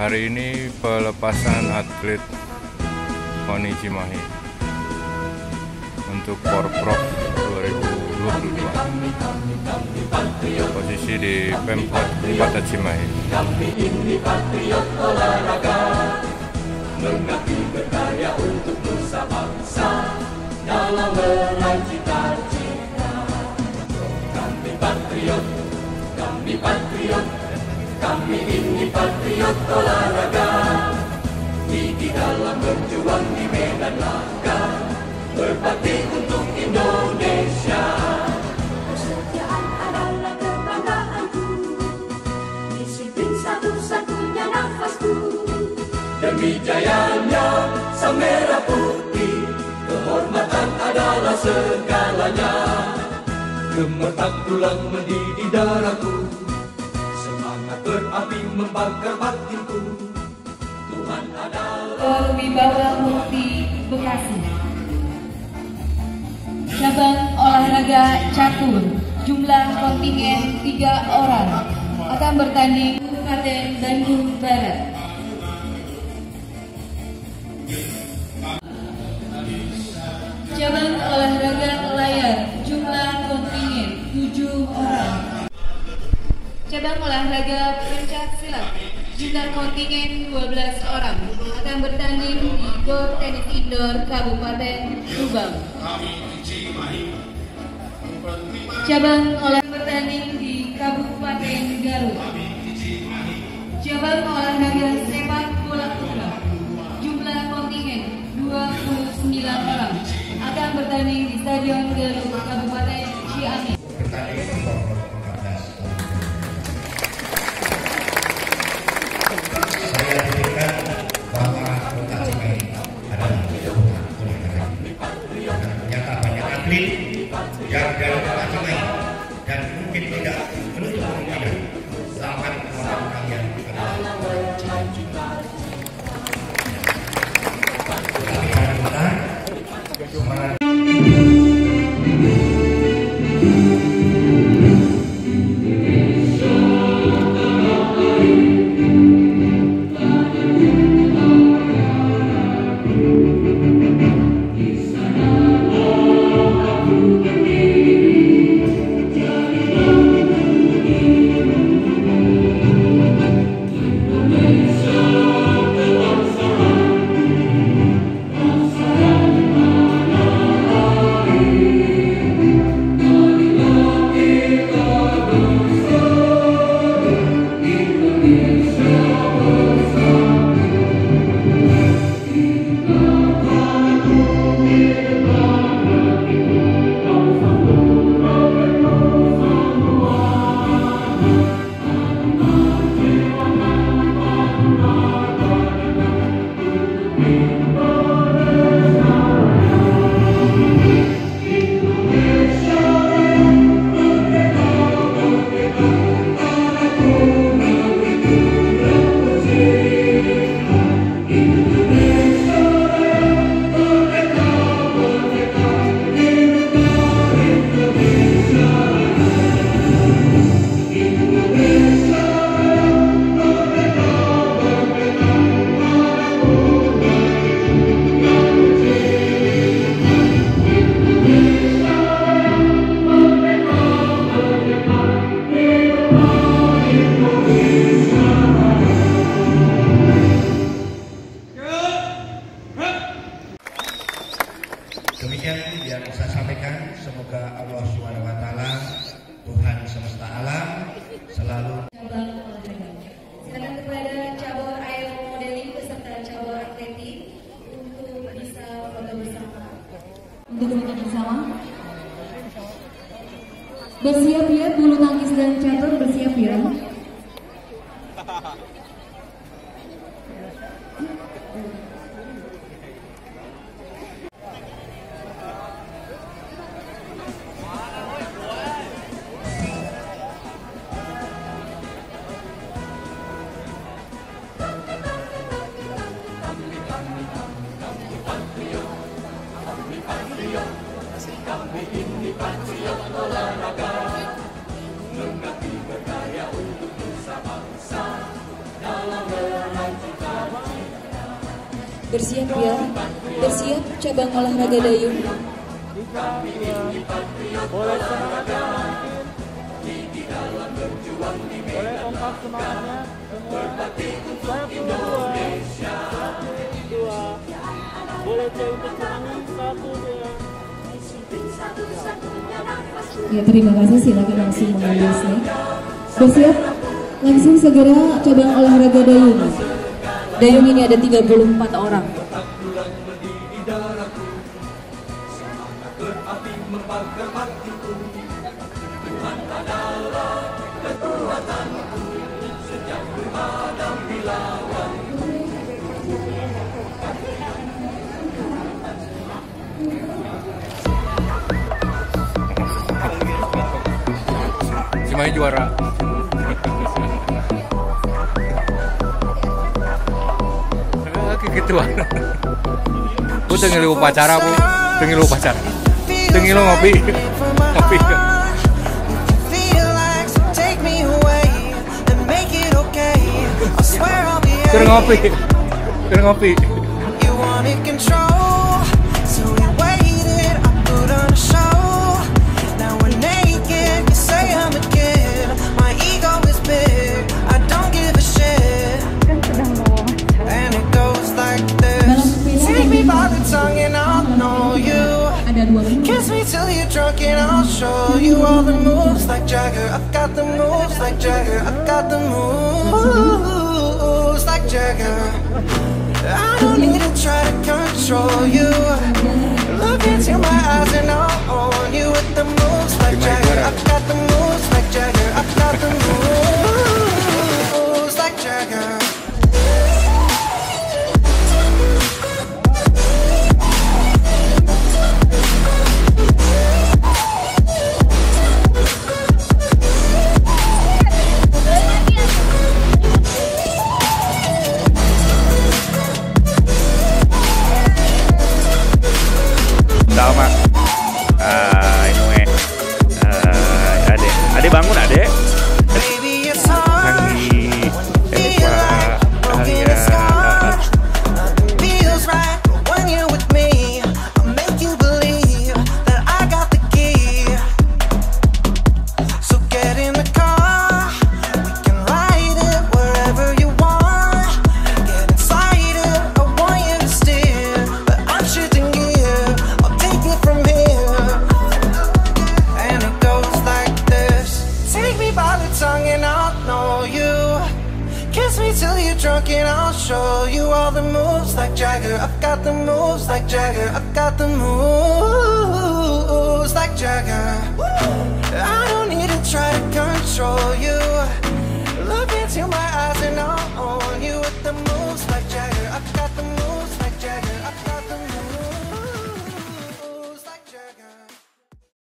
Hari ini pelepasan atlet Koni Cimahi untuk Porprov 2022. Posisi di Pemkot Kota Cimahi. Patriot olahraga Di dalam berjuang di medan laga Berbakti untuk Indonesia. Kesetiaan adalah kebanggaanku Disiplin satu-satunya nafasku. Demi jayanya sang merah putih Kehormatan adalah segalanya. Gemetak tulang mendidih darahku berapi membakar batinku Tuhan adalah Berwibawa Mukti Bekasi. Cabang olahraga catur, jumlah kontingen tiga orang akan bertanding Kabupaten Bandung Barat. Cabang olahraga layar, jumlah kontingen tujuh orang. Cabang olahraga silat, jumlah kontingen 12 orang akan bertanding di Gor Tenis Indoor Kabupaten Subang. Cabang olahraga bertanding di Kabupaten Garut. Cabang olahraga sepak bola putra, jumlah kontingen 29 orang akan bertanding di Stadion Garut Kabupaten Ciamis. Atlet yang kota Cimahi dan mungkin tidak menutup kemungkinan lawan lawan kalian. Adalah Cimahi. Tapi Bersiap ya bulu tangkis dan catur Bersiap ya. Bersiap cabang olahraga dayung. boleh semangatnya mungkin boleh ongkar semangatnya dua untuk satu Ya terima kasih silakan langsung mengambil snack. Bersiap langsung segera cabang olahraga dayung. Dayung ini ada 34 orang. Cimahi juara. Oke gitu Gue lu upacara bu, tengi lu upacara, lu ngopi, ngopi. Keur ngopi, keur ngopi. You wanted control, till you're drunk and I'll show you all the moves like Jagger. I've got the moves like Jagger. I've got the moves like Jagger. I don't need to try to control and I'll show you all the moves like Jagger. I've got the moves like Jagger. I've got the moves like Jagger